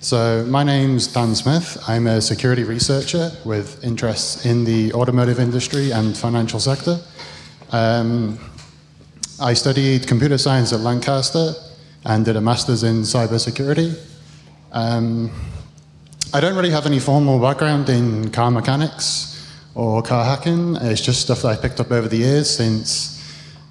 So my name's Dan Smith. I'm a security researcher with interests in the automotive industry and financial sector. Um, I studied computer science at Lancaster and did a master's in cybersecurity. Um, I don't really have any formal background in car mechanics or car hacking. It's just stuff that I picked up over the years since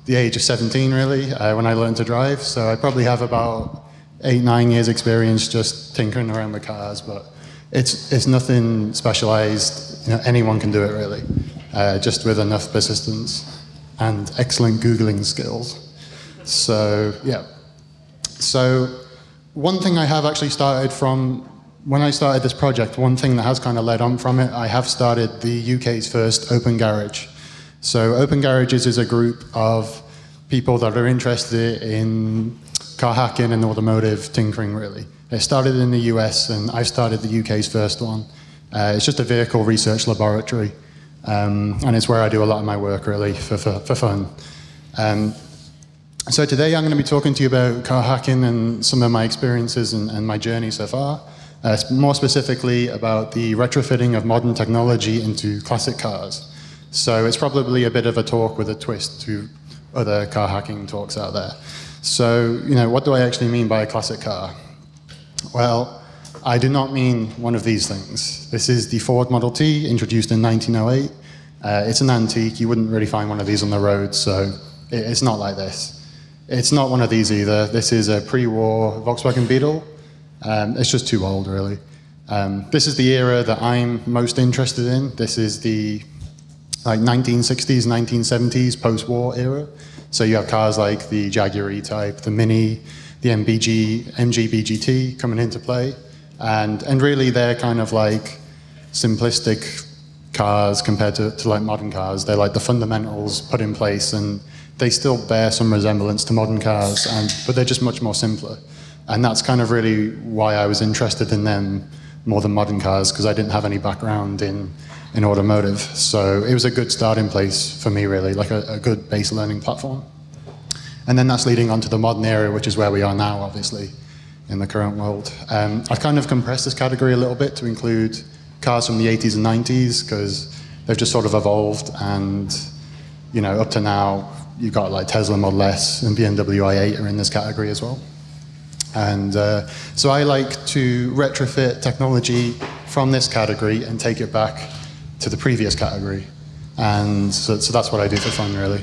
the age of 17, really, uh, when I learned to drive. So I probably have about eight, nine years experience just tinkering around with cars, but it's, it's nothing specialized. You know, anyone can do it, really, uh, just with enough persistence and excellent Googling skills. So, yeah. So, one thing I have actually started from when I started this project, one thing that has kind of led on from it, I have started the UK's first open garage. So Open Garages is a group of people that are interested in car hacking and automotive tinkering, really. It started in the US, and I started the UK's first one. Uh, it's just a vehicle research laboratory, um, and it's where I do a lot of my work, really, for, for, for fun. Um, so today I'm going to be talking to you about car hacking and some of my experiences and, and my journey so far uh, more specifically about the retrofitting of modern technology into classic cars. So it's probably a bit of a talk with a twist to other car hacking talks out there. So, you know, what do I actually mean by a classic car? Well, I do not mean one of these things. This is the Ford Model T, introduced in 1908. Uh, it's an antique. You wouldn't really find one of these on the road, so it, it's not like this. It's not one of these either. This is a pre-war Volkswagen Beetle. Um, it's just too old, really. Um, this is the era that I'm most interested in. This is the like 1960s, 1970s post-war era. So you have cars like the Jaguar E-Type, the Mini, the MBG, MG BGT coming into play, and and really they're kind of like simplistic cars compared to, to like modern cars. They're like the fundamentals put in place, and they still bear some resemblance to modern cars, and but they're just much more simpler. And that's kind of really why I was interested in them more than modern cars, because I didn't have any background in, in automotive. So it was a good starting place for me, really, like a, a good base learning platform. And then that's leading on to the modern era, which is where we are now, obviously, in the current world. Um, I've kind of compressed this category a little bit to include cars from the 80s and 90s, because they've just sort of evolved. And, you know, up to now, you've got like Tesla Model S and BMW i8 are in this category as well. And uh, so I like to retrofit technology from this category and take it back to the previous category. And so, so that's what I do for fun, really.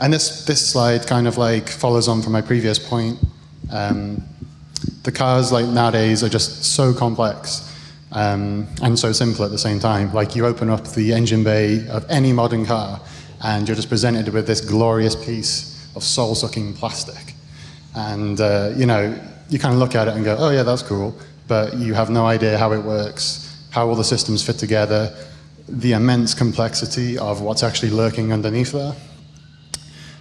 And this, this slide kind of like follows on from my previous point. Um, the cars like nowadays are just so complex um, and so simple at the same time. Like you open up the engine bay of any modern car and you're just presented with this glorious piece of soul-sucking plastic. And, uh, you know, you kind of look at it and go, oh, yeah, that's cool. But you have no idea how it works, how all the systems fit together, the immense complexity of what's actually lurking underneath there.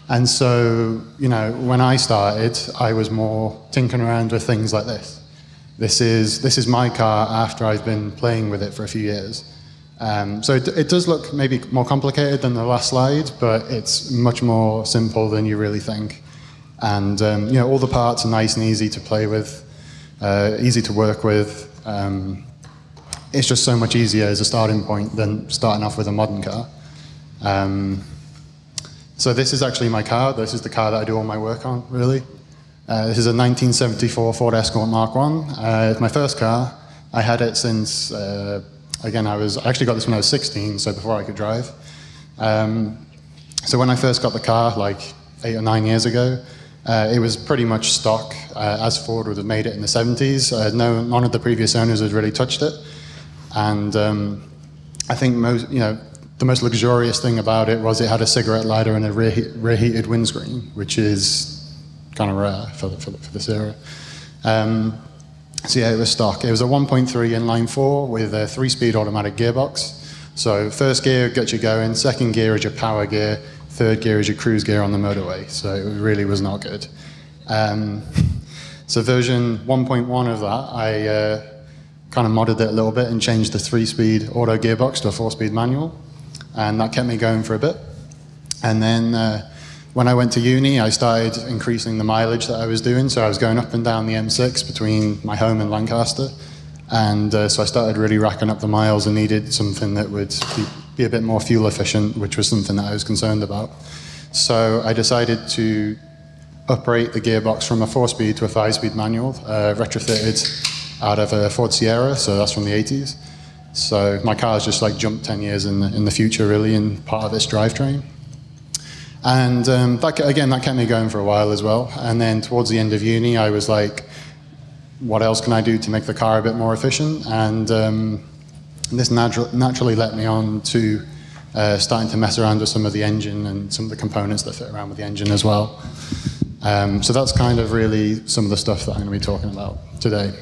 And so, you know, when I started, I was more tinkering around with things like this. This is, this is my car after I've been playing with it for a few years. Um, so it, it, does look maybe more complicated than the last slide, but it's much more simple than you really think. And um, you know, all the parts are nice and easy to play with, uh, easy to work with. Um, it's just so much easier as a starting point than starting off with a modern car. Um, so this is actually my car. This is the car that I do all my work on, really. Uh, this is a 1974 Ford Escort Mark One. Uh, it's my first car. I had it since, uh, again, I was I actually got this when I was 16, so before I could drive. Um, so when I first got the car, like eight or nine years ago, uh, it was pretty much stock, uh, as Ford would have made it in the 70s. Uh, no, none of the previous owners had really touched it. And um, I think most, you know, the most luxurious thing about it was it had a cigarette lighter and a rear, rear heated windscreen, which is kind of rare for, for, for this era. Um, so yeah, it was stock. It was a 1.3 inline four with a three-speed automatic gearbox. So first gear gets you going, second gear is your power gear, third gear is your cruise gear on the motorway, so it really was not good. Um, so version 1.1 of that, I uh, kind of modded it a little bit and changed the three-speed auto gearbox to a four-speed manual, and that kept me going for a bit. And then uh, when I went to uni, I started increasing the mileage that I was doing. So I was going up and down the M6 between my home and Lancaster. And uh, so I started really racking up the miles and needed something that would be, be a bit more fuel efficient, which was something that I was concerned about. So I decided to uprate the gearbox from a four-speed to a five-speed manual, uh, retrofitted out of a Ford Sierra, so that's from the 80s. So my car's just like jumped 10 years in the, in the future, really, in part of its drivetrain. And um, that, again, that kept me going for a while as well. And then towards the end of uni, I was like, what else can I do to make the car a bit more efficient? And um, this natu- naturally led me on to uh, starting to mess around with some of the engine and some of the components that fit around with the engine as well. Um, so that's kind of really some of the stuff that I'm going to be talking about today.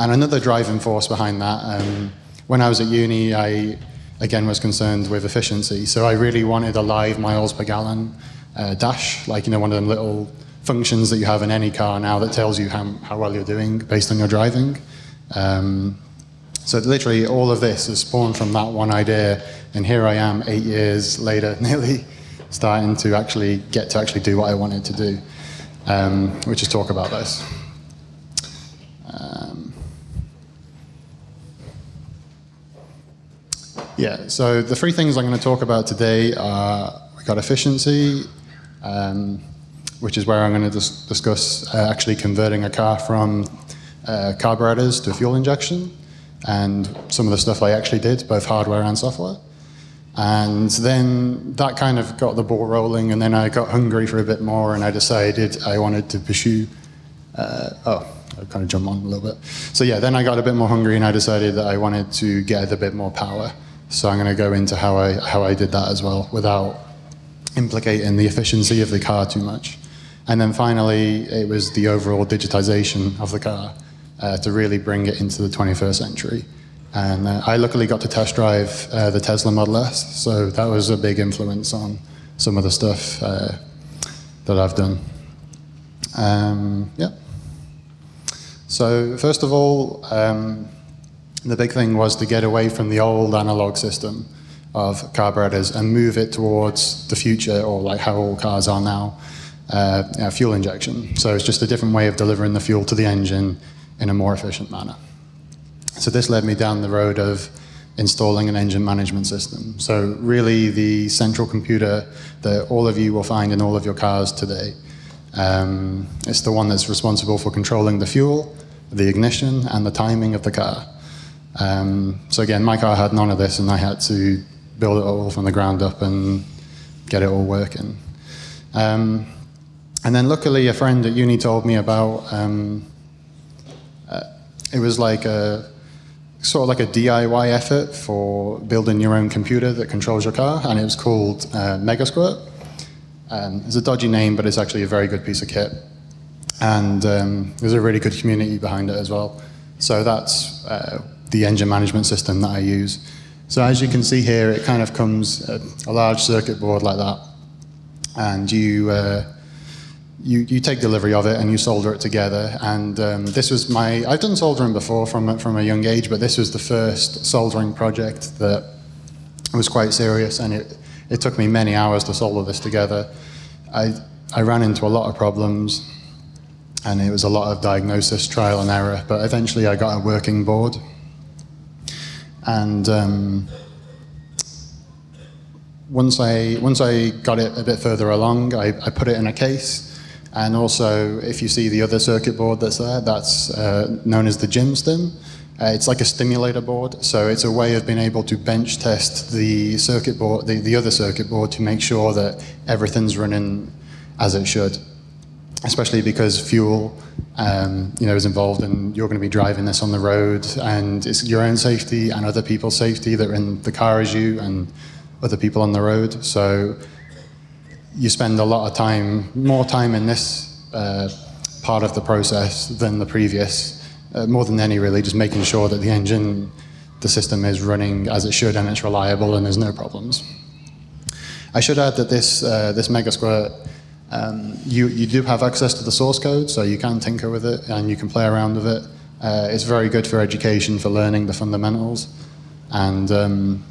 And another driving force behind that, um, when I was at uni, I again was concerned with efficiency. So I really wanted a live miles per gallon uh, dash, like you know one of them little functions that you have in any car now that tells you how, how well you're doing based on your driving. Um, so literally all of this is spawned from that one idea, and here I am eight years later, nearly starting to actually get to actually do what I wanted to do, um, which is talk about this. Yeah, so the three things I'm going to talk about today are we got efficiency, um, which is where I'm going to dis discuss uh, actually converting a car from uh, carburetors to fuel injection, and some of the stuff I actually did, both hardware and software. And then that kind of got the ball rolling, and then I got hungry for a bit more, and I decided I wanted to pursue. Uh, oh, I kind of jump on a little bit. So yeah, then I got a bit more hungry, and I decided that I wanted to get a bit more power. So I'm going to go into how I how I did that as well, without implicating the efficiency of the car too much. And then finally, it was the overall digitization of the car uh, to really bring it into the 21st century. And uh, I luckily got to test drive uh, the Tesla Model S, so that was a big influence on some of the stuff uh, that I've done. Um, yeah. So first of all, um, the big thing was to get away from the old analog system of carburetors and move it towards the future, or like how all cars are now, uh, fuel injection. So it's just a different way of delivering the fuel to the engine in a more efficient manner. So this led me down the road of installing an engine management system. So really the central computer that all of you will find in all of your cars today. Um, it's the one that's responsible for controlling the fuel, the ignition, and the timing of the car. Um, so again, my car had none of this, and I had to build it all from the ground up and get it all working. Um, and then luckily, a friend at uni told me about. Um, uh, it was like a sort of like a DIY effort for building your own computer that controls your car, and it was called uh, Megasquirt. Um, it's a dodgy name, but it's actually a very good piece of kit. And um, there's a really good community behind it as well. So that's uh, the engine management system that I use. So as you can see here, it kind of comes a, a large circuit board like that, and you uh, you, you take delivery of it and you solder it together. And um, this was my, I've done soldering before from, from a young age, but this was the first soldering project that was quite serious and it, it took me many hours to solder this together. I, I ran into a lot of problems and it was a lot of diagnosis, trial and error, but eventually I got a working board. And um, once I, once I got it a bit further along, I, I put it in a case and also, if you see the other circuit board that's there, that's uh, known as the JimStim. Uh, it's like a stimulator board, so it's a way of being able to bench test the circuit board, the, the other circuit board, to make sure that everything's running as it should. Especially because fuel, um, you know, is involved, and you're going to be driving this on the road, and it's your own safety and other people's safety that are in the car as you, and other people on the road. So you spend a lot of time, more time in this uh, part of the process than the previous, uh, more than any really, just making sure that the engine, the system is running as it should and it's reliable and there's no problems. I should add that this, uh, this Megasquirt, um, you, you do have access to the source code, so you can tinker with it and you can play around with it. Uh, it's very good for education, for learning the fundamentals. And um,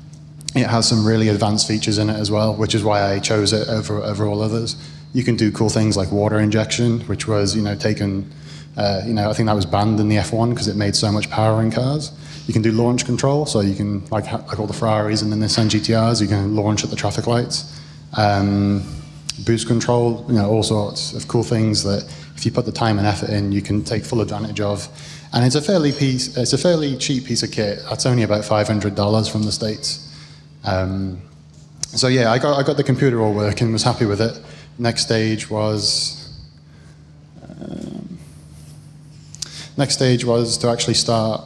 it has some really advanced features in it as well, which is why I chose it over, over all others. You can do cool things like water injection, which was, you know, taken, uh, you know, I think that was banned in the F1 because it made so much power in cars. You can do launch control, so you can, like, like all the Ferraris and the Nissan GTRs, you can launch at the traffic lights. Um, boost control, you know, all sorts of cool things that if you put the time and effort in, you can take full advantage of. And it's a fairly piece, it's a fairly cheap piece of kit. That's only about $500 from the States. Um, so yeah, I got, I got the computer all working, was happy with it. Next stage was, um, next stage was to actually start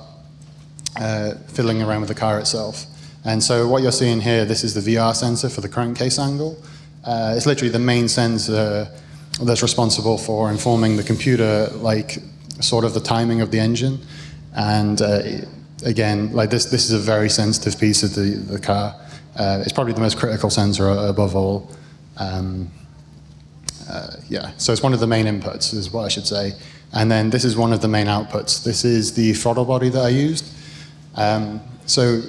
uh, fiddling around with the car itself. And so what you're seeing here, this is the VR sensor for the crankcase angle. Uh, it's literally the main sensor that's responsible for informing the computer, like sort of the timing of the engine. And uh, again, like this, this is a very sensitive piece of the, the car. Uh, it's probably the most critical sensor above all. Um, uh, yeah, so it's one of the main inputs, is what I should say. And then this is one of the main outputs. This is the throttle body that I used. Um, so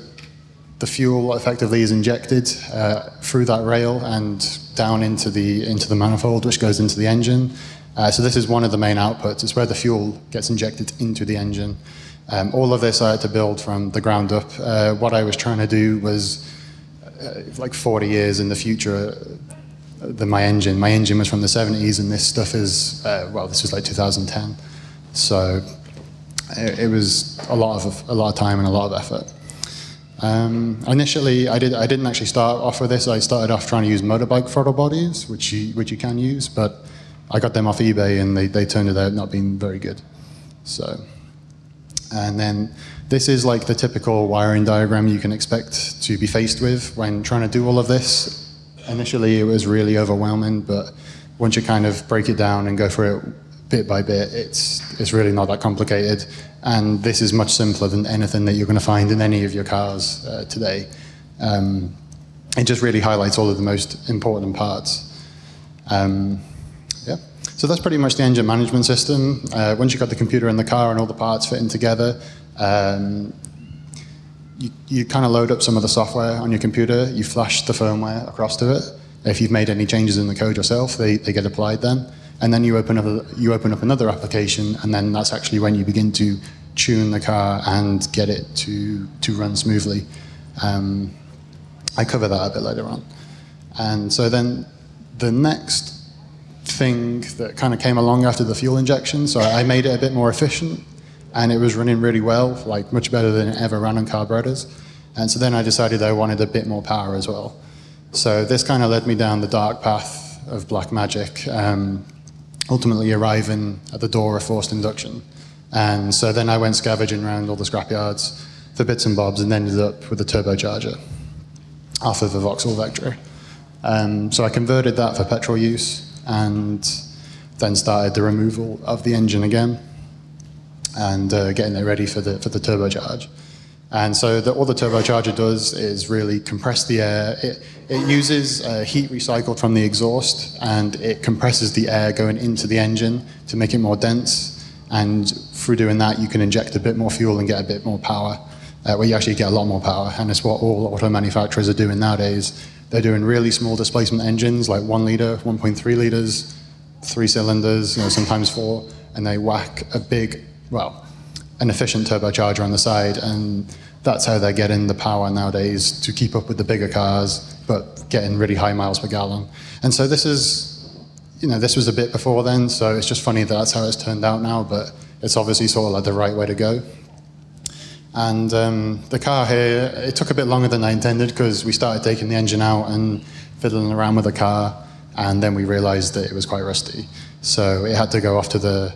the fuel effectively is injected uh, through that rail and down into the into the manifold, which goes into the engine. Uh, so this is one of the main outputs. It's where the fuel gets injected into the engine. Um, all of this I had to build from the ground up. Uh, what I was trying to do was uh, like 40 years in the future uh, than my engine. My engine was from the 70s, and this stuff is uh, well, this was like 2010. So it, it was a lot of a lot of time and a lot of effort. Um, initially, I, did, I didn't actually start off with this. I started off trying to use motorbike throttle bodies, which you, which you can use, but I got them off eBay and they, they turned it out not being very good. So, and then this is like the typical wiring diagram you can expect to be faced with when trying to do all of this. Initially, it was really overwhelming, but once you kind of break it down and go through it bit by bit, it's, it's really not that complicated. And this is much simpler than anything that you're going to find in any of your cars uh, today. Um, it just really highlights all of the most important parts. Um, yeah. So that's pretty much the engine management system. Uh, once you've got the computer in the car and all the parts fitting together, um, you, you kind of load up some of the software on your computer, you flash the firmware across to it. If you've made any changes in the code yourself, they, they get applied then and then you open up you open up another application, and then that's actually when you begin to tune the car and get it to to run smoothly. Um, I cover that a bit later on, and so then the next thing that kind of came along after the fuel injection, so I made it a bit more efficient, and it was running really well, like much better than it ever ran on carburetors. And so then I decided I wanted a bit more power as well. So this kind of led me down the dark path of Blackmagic. Um, ultimately arriving at the door of forced induction. And so then I went scavenging around all the scrapyards for bits and bobs and ended up with a turbocharger off of a Vauxhall Vectra. Um, so I converted that for petrol use and then started the removal of the engine again and uh, getting it ready for the, for the turbocharge. And so the, all the turbocharger does is really compress the air. It, it uses uh, heat recycled from the exhaust and it compresses the air going into the engine to make it more dense. And through doing that, you can inject a bit more fuel and get a bit more power, uh, where you actually get a lot more power. And it's what all auto manufacturers are doing nowadays. They're doing really small displacement engines, like one liter, 1.3 liters, three cylinders, you know, sometimes four, and they whack a big, well, an efficient turbocharger on the side, and that's how they're getting the power nowadays to keep up with the bigger cars, but getting really high miles per gallon. And so this is, you know, this was a bit before then, so it's just funny that that's how it's turned out now, but it's obviously sort of like the right way to go. And um, the car here, it took a bit longer than I intended because we started taking the engine out and fiddling around with the car, and then we realized that it was quite rusty. So it had to go off to the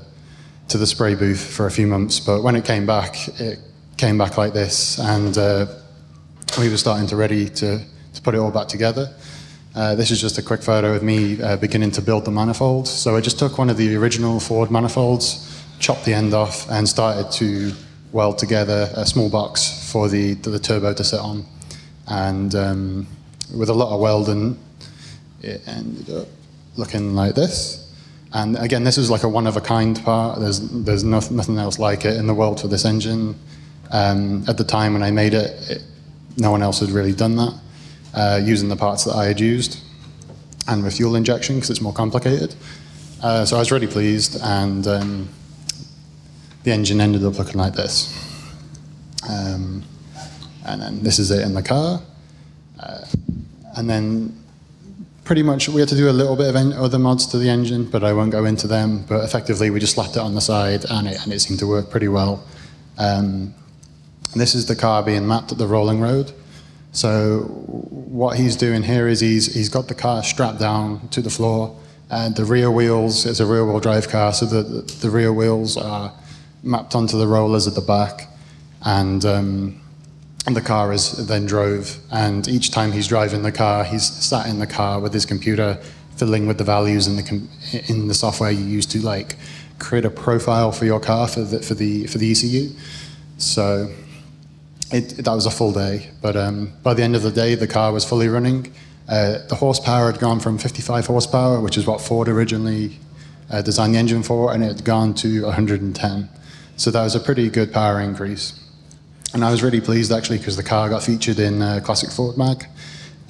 to the spray booth for a few months. But when it came back, it came back like this, and uh, we were starting to ready to, to put it all back together. Uh, this is just a quick photo of me uh, beginning to build the manifold. So I just took one of the original Ford manifolds, chopped the end off, and started to weld together a small box for the, the turbo to sit on. And um, with a lot of welding, it ended up looking like this. And again, this is like a one-of-a-kind part. There's, there's no, nothing else like it in the world for this engine. Um, at the time when I made it, it, no one else had really done that. uh, using the parts that I had used and with fuel injection because it's more complicated. Uh, so I was really pleased, and um, the engine ended up looking like this. Um, and then this is it in the car. Uh, and then pretty much we had to do a little bit of other mods to the engine, but I won't go into them. But effectively, we just slapped it on the side, and it, and it seemed to work pretty well. Um, this is the car being mapped at the rolling road. So what he's doing here is he's, he's got the car strapped down to the floor, and the rear wheels, it's a rear wheel drive car, so the, the rear wheels are mapped onto the rollers at the back, and, um, and the car is then drove. And each time he's driving the car, he's sat in the car with his computer, fiddling with the values in the, in the software you use to like create a profile for your car for the, for the, for the ECU. So it, that was a full day, but um, by the end of the day, the car was fully running. Uh, the horsepower had gone from 55 horsepower, which is what Ford originally uh, designed the engine for, and it had gone to 110. So that was a pretty good power increase. And I was really pleased actually because the car got featured in uh, Classic Ford Mag.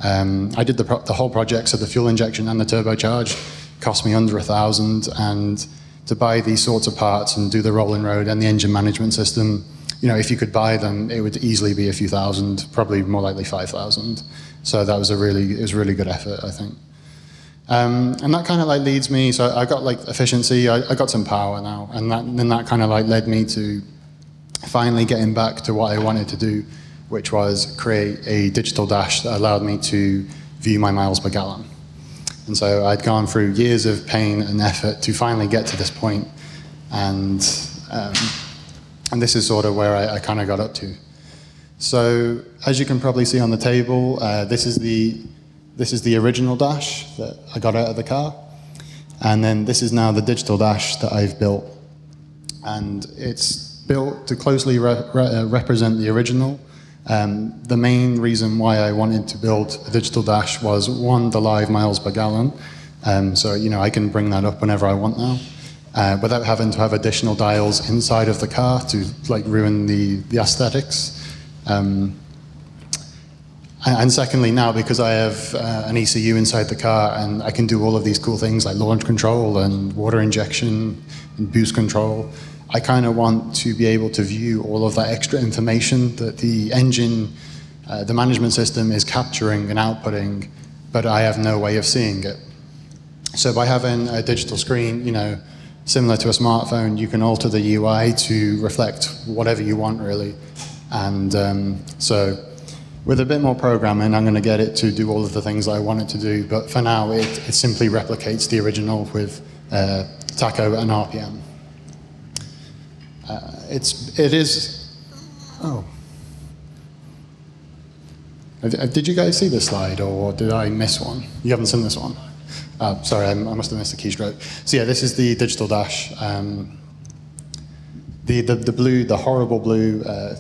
Um, I did the, the, whole project, so the fuel injection and the turbocharge cost me under a thousand, and to buy these sorts of parts and do the rolling road and the engine management system you know, if you could buy them, it would easily be a few thousand, probably more likely 5,000. So that was a really, it was really good effort, I think. Um, and that kind of like leads me, so I got like efficiency, I, I got some power now, and that, then that kind of like led me to finally getting back to what I wanted to do, which was create a digital dash that allowed me to view my miles per gallon. And so I'd gone through years of pain and effort to finally get to this point, and um, and this is sort of where I, I kind of got up to. So as you can probably see on the table, uh, this is the this is the original dash that I got out of the car, and then this is now the digital dash that I've built, and it's built to closely re re uh, represent the original. Um, the main reason why I wanted to build a digital dash was one, the live miles per gallon. Um, so you know I can bring that up whenever I want now uh, without having to have additional dials inside of the car to like ruin the, the aesthetics. Um, and secondly, now because I have uh, an ECU inside the car and I can do all of these cool things like launch control and water injection and boost control, I kind of want to be able to view all of that extra information that the engine, uh, the management system is capturing and outputting, but I have no way of seeing it. So by having a digital screen, you know, similar to a smartphone, you can alter the UI to reflect whatever you want, really. And um, so with a bit more programming, I'm going to get it to do all of the things I want it to do. But for now, it, it simply replicates the original with uh, Tacho and RPM. Uh, it's, it is, oh. Did you guys see this slide or did I miss one? You haven't seen this one? Oh, sorry, I, must have missed the keystroke. So yeah, this is the digital dash. Um, the, the, the blue, the horrible blue uh,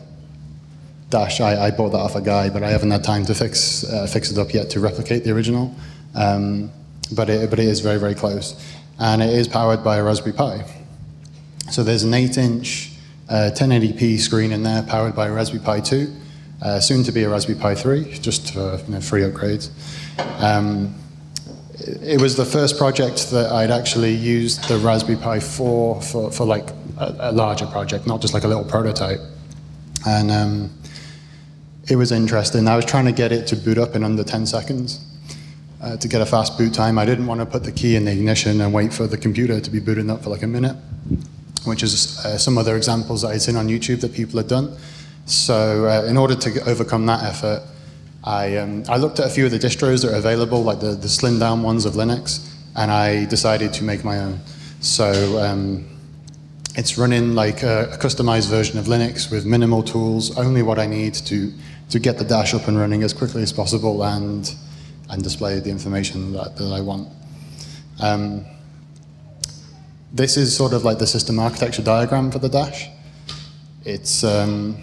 dash, I, I bought that off a guy, but I haven't had time to fix, uh, fix it up yet to replicate the original. Um, but, it, but it is very, very close. And it is powered by a Raspberry Pi. So there's an 8-inch uh, 1080p screen in there powered by a Raspberry Pi 2, uh, soon to be a Raspberry Pi 3, just for you know, free upgrades. Um, it was the first project that I'd actually used the Raspberry Pi 4 for, for like a, a larger project, not just like a little prototype. And um, it was interesting. I was trying to get it to boot up in under 10 seconds. Uh, to get a fast boot time, I didn't want to put the key in the ignition and wait for the computer to be booting up for like a minute, which is uh, some other examples that I'd seen on YouTube that people had done. So uh, in order to overcome that effort, I, um, I looked at a few of the distros that are available, like the, the slimmed down ones of Linux, and I decided to make my own. So um, it's running like a, a, customized version of Linux with minimal tools, only what I need to, to get the dash up and running as quickly as possible and, and display the information that, that I want. Um, this is sort of like the system architecture diagram for the dash. It's, um,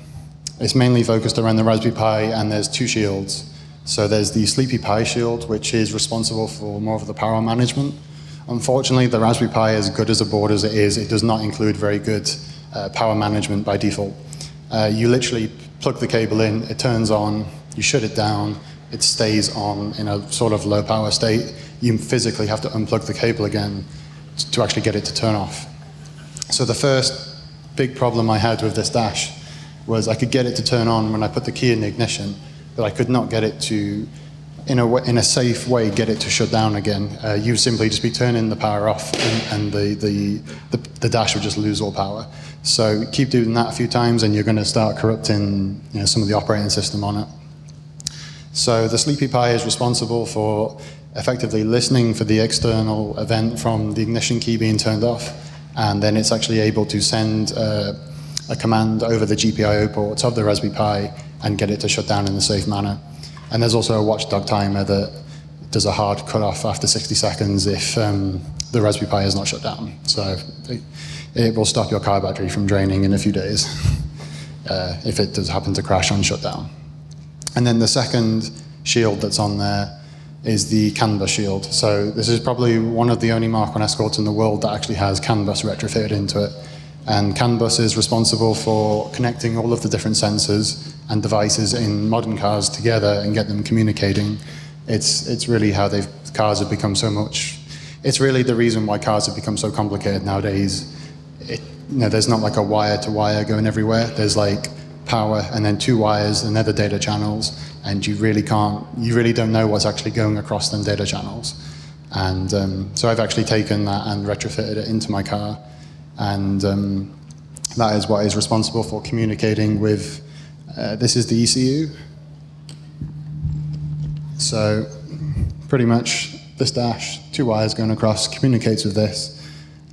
it's mainly focused around the Raspberry Pi, and there's two shields. So there's the Sleepy Pi shield, which is responsible for more of the power management. Unfortunately, the Raspberry Pi, as good as a board as it is, it does not include very good uh, power management by default. Uh, you literally plug the cable in, it turns on, you shut it down, it stays on in a sort of low power state. You physically have to unplug the cable again to actually get it to turn off. So the first big problem I had with this dash was I could get it to turn on when I put the key in the ignition, but I could not get it to, in a, in a safe way, get it to shut down again. Uh, you simply just be turning the power off and, and the, the, the, the, dash would just lose all power. So keep doing that a few times and you're going to start corrupting you know, some of the operating system on it. So the Sleepy Pi is responsible for effectively listening for the external event from the ignition key being turned off, and then it's actually able to send uh, a command over the GPIO ports of the Raspberry Pi and get it to shut down in a safe manner. And there's also a watchdog timer that does a hard cutoff after 60 seconds if um, the Raspberry Pi is not shut down. So it, will stop your car battery from draining in a few days uh, if it does happen to crash on shutdown. And then the second shield that's on there is the CAN bus shield. So this is probably one of the only Mark 1 escorts in the world that actually has CAN bus retrofitted into it. And CAN bus is responsible for connecting all of the different sensors and devices in modern cars together and get them communicating. It's, it's really how they've, cars have become so much, it's really the reason why cars have become so complicated nowadays. It, you know, there's not like a wire to wire going everywhere. There's like power and then two wires and other data channels and you really can't, you really don't know what's actually going across them data channels. And um, so I've actually taken that and retrofitted it into my car and um, that is what is responsible for communicating with, uh, this is the ECU. So pretty much this dash, two wires going across, communicates with this,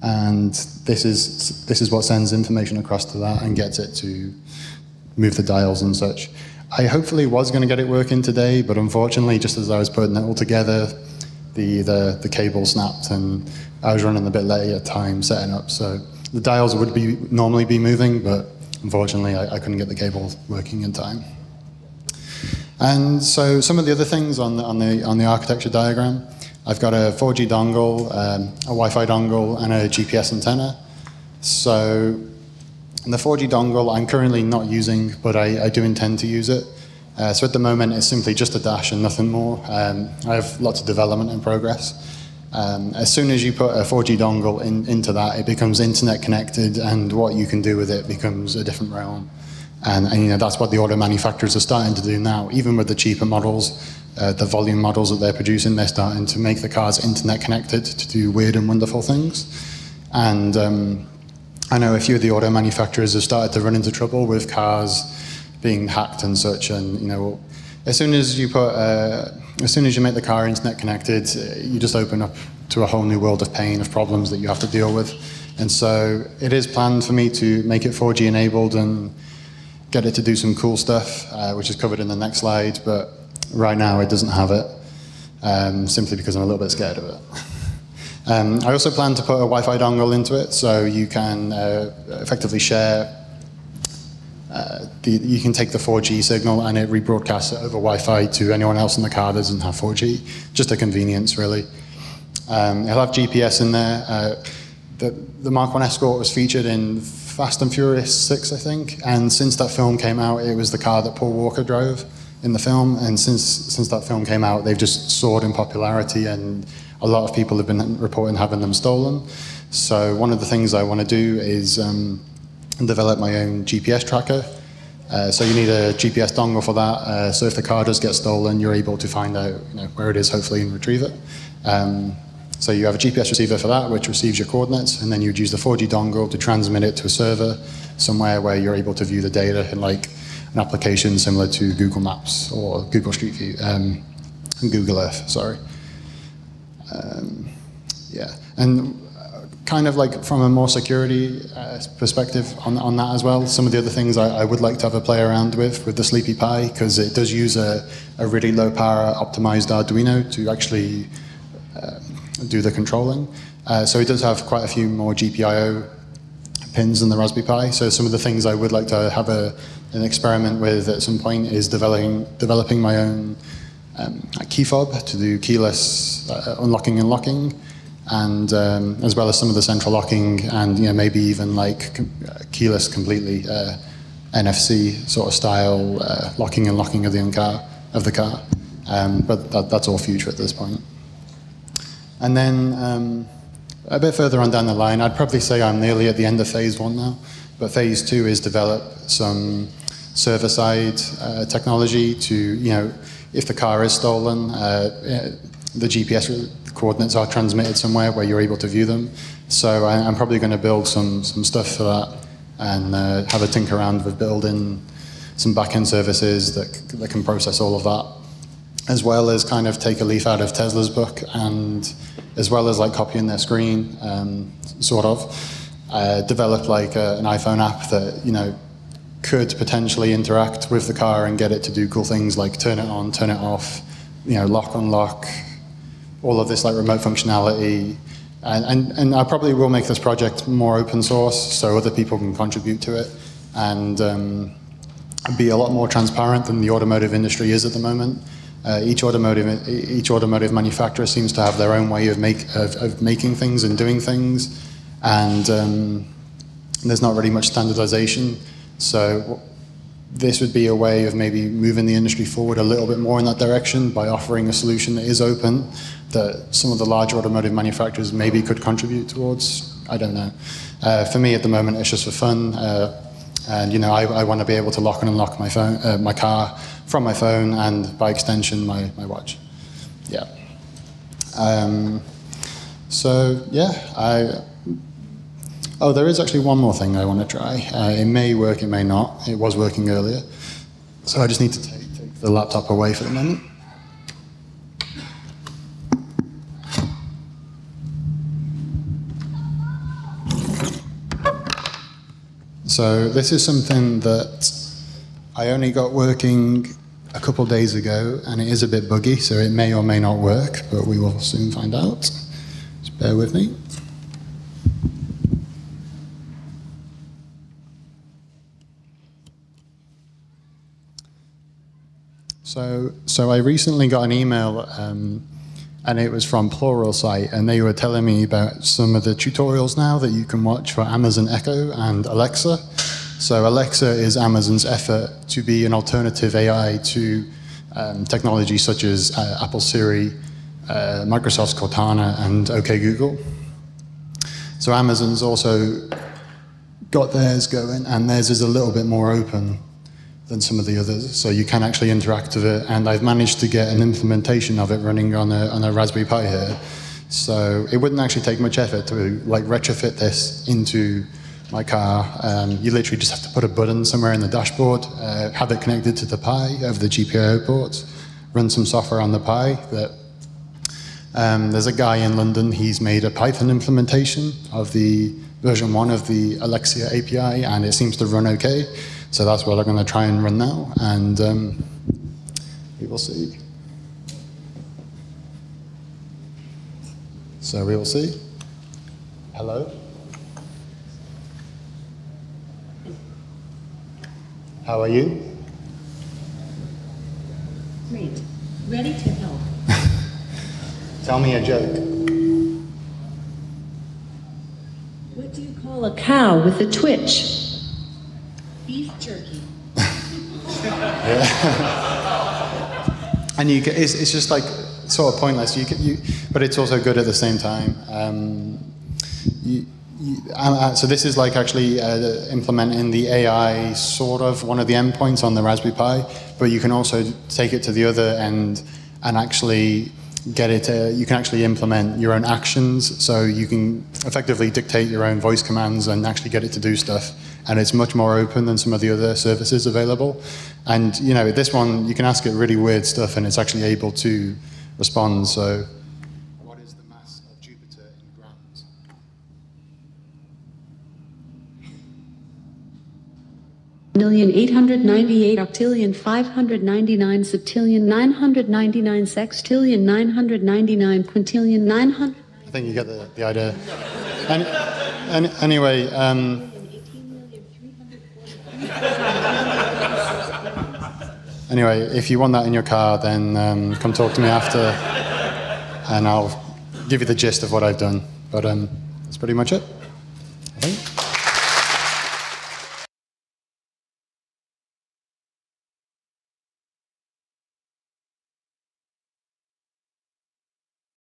and this is, this is what sends information across to that and gets it to move the dials and such. I hopefully was going to get it working today, but unfortunately, just as I was putting it all together, the, the, the cable snapped and I was running a bit late at time setting up. So the dials would be normally be moving, but unfortunately, I, I couldn't get the cable working in time. And so some of the other things on the, on the, on the architecture diagram, I've got a 4G dongle, um, a Wi-Fi dongle, and a GPS antenna. So the 4G dongle I'm currently not using, but I, I do intend to use it. Uh, so at the moment, it's simply just a dash and nothing more. Um, I have lots of development in progress. Um, as soon as you put a 4G dongle in, into that, it becomes internet connected, and what you can do with it becomes a different realm. And, and you know that's what the auto manufacturers are starting to do now. Even with the cheaper models, uh, the volume models that they're producing, they're starting to make the cars internet connected to do weird and wonderful things. And um, I know a few of the auto manufacturers have started to run into trouble with cars being hacked and such. And you know, as soon as you put, uh, as soon as you make the car internet connected, you just open up to a whole new world of pain, of problems that you have to deal with. And so it is planned for me to make it 4G enabled and get it to do some cool stuff, uh, which is covered in the next slide. But right now, it doesn't have it, um, simply because I'm a little bit scared of it. Um, I also plan to put a Wi-Fi dongle into it, so you can uh, effectively share. Uh, the, you can take the 4G signal and it rebroadcasts it over Wi-Fi to anyone else in the car that doesn't have 4G. Just a convenience, really. Um, it'll have GPS in there. Uh, the, the Mark 1 Escort was featured in Fast and Furious 6, I think, and since that film came out, it was the car that Paul Walker drove in the film, and since since that film came out, they've just soared in popularity and a lot of people have been reporting having them stolen. So one of the things I want to do is um, develop my own GPS tracker. Uh, so you need a GPS dongle for that. Uh, so if the car does get stolen, you're able to find out you know, where it is, hopefully, and retrieve it. Um, so you have a GPS receiver for that, which receives your coordinates, and then you'd use the 4G dongle to transmit it to a server somewhere where you're able to view the data in like an application similar to Google Maps or Google Street View, um, Google Earth, sorry. Um, yeah, and kind of like from a more security uh, perspective on, on that as well, some of the other things I, I, would like to have a play around with, with the Sleepy Pi, because it does use a, a really low power optimized Arduino to actually uh, do the controlling. Uh, so it does have quite a few more GPIO pins than the Raspberry Pi. So some of the things I would like to have a, an experiment with at some point is developing, developing my own um, key fob to do keyless uh, unlocking and locking, and um, as well as some of the central locking and you know maybe even like uh, keyless completely uh, NFC sort of style uh, locking and locking of the car of the car. Um, but that, that's all future at this point. And then um, a bit further on down the line, I'd probably say I'm nearly at the end of phase one now. But phase two is develop some server-side uh, technology to, you know, if the car is stolen, uh, the GPS coordinates are transmitted somewhere where you're able to view them. So I, am probably going to build some, some stuff for that and uh, have a tinker around with building some back-end services that, that can process all of that, as well as kind of take a leaf out of Tesla's book and as well as like copying their screen, um, sort of, uh, develop like a, an iPhone app that, you know, could potentially interact with the car and get it to do cool things like turn it on, turn it off, you know, lock, unlock, all of this like remote functionality. And, and, and I probably will make this project more open source so other people can contribute to it and um, be a lot more transparent than the automotive industry is at the moment. Uh, each automotive each automotive manufacturer seems to have their own way of make of, of making things and doing things, and um, there's not really much standardization. So this would be a way of maybe moving the industry forward a little bit more in that direction by offering a solution that is open that some of the larger automotive manufacturers maybe could contribute towards. I don't know. Uh, for me at the moment, it's just for fun. Uh, and you know, I, I want to be able to lock and unlock my phone, uh, my car from my phone, and by extension, my, my watch. Yeah. Um, so yeah, I. Oh, there is actually one more thing I want to try. Uh, it may work, it may not. It was working earlier, so I just need to take, take the laptop away for the moment. So this is something that I only got working a couple days ago, and it is a bit buggy, so it may or may not work, but we will soon find out. Just bear with me. So, so I recently got an email um, and it was from Pluralsight, and they were telling me about some of the tutorials now that you can watch for Amazon Echo and Alexa. So Alexa is Amazon's effort to be an alternative AI to um, technology such as uh, Apple Siri, uh, Microsoft's Cortana, and OK Google. So Amazon's also got theirs going, and theirs is a little bit more open than some of the others. So you can actually interact with it. And I've managed to get an implementation of it running on a, on a Raspberry Pi here. So it wouldn't actually take much effort to like retrofit this into my car. Um, you literally just have to put a button somewhere in the dashboard, uh, have it connected to the Pi over the GPIO ports, run some software on the Pi that um, there's a guy in London, he's made a Python implementation of the version one of the Alexa API, and it seems to run okay. So that's what I'm going to try and run now, and um, we will see. So we will see. Hello? How are you? Great. Ready to help. Tell me a joke. What do you call a cow with a twitch? and you get, it's, it's just like sort of pointless. You, you, but it's also good at the same time. Um, you, so this is like actually uh, implementing the AI sort of one of the endpoints on the Raspberry Pi, but you can also take it to the other end and actually get it you can actually implement your own actions so you can effectively dictate your own voice commands and actually get it to do stuff and it's much more open than some of the other services available and you know this one you can ask it really weird stuff and it's actually able to respond so what is the mass of Jupiter in grams million eight hundred ninety eight octillion five hundred ninety nine septillion nine hundred ninety nine sextillion nine hundred ninety nine quintillion nine hundred. I think you get the, the idea. And, and anyway, um, anyway, if you want that in your car, then um, come talk to me after, and I'll give you the gist of what I've done. But um, that's pretty much it.